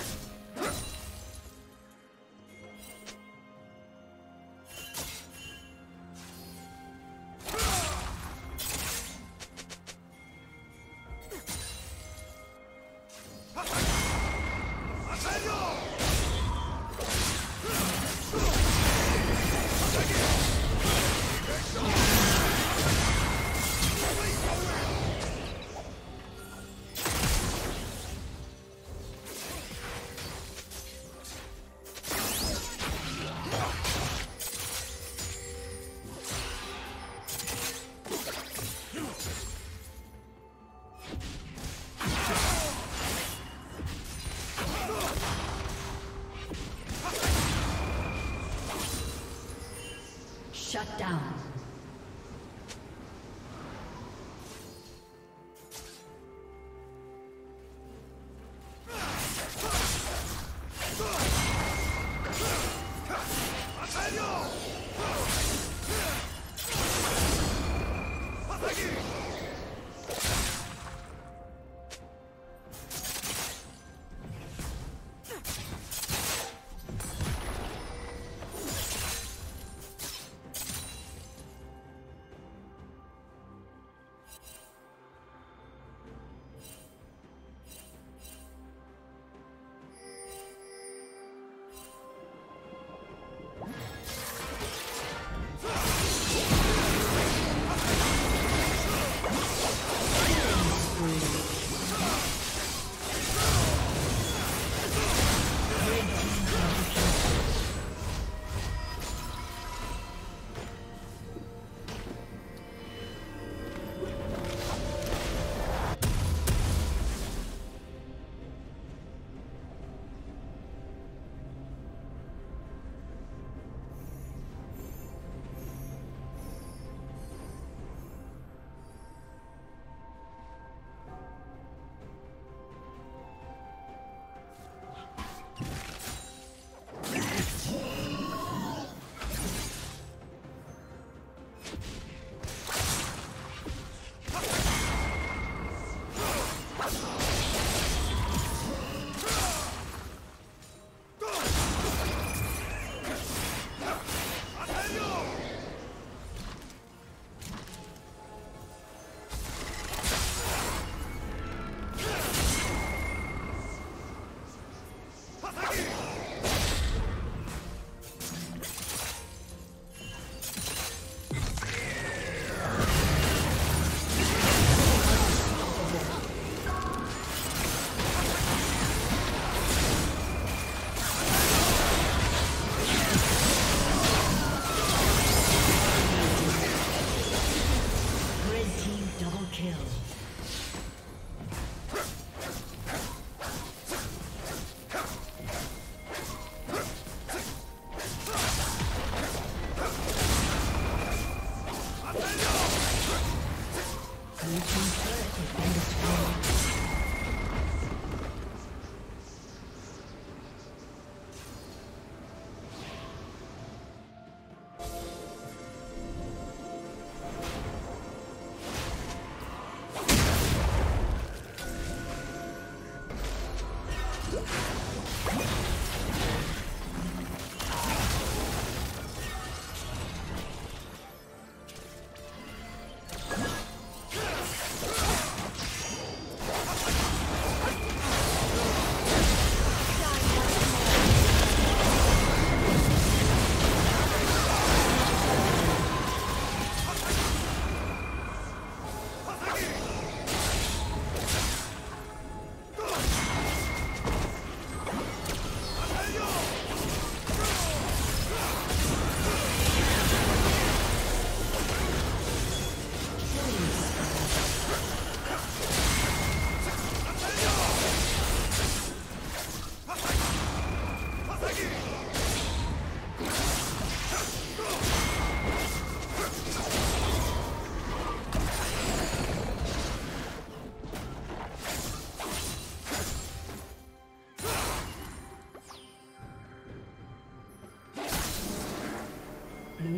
Yes. Shut down.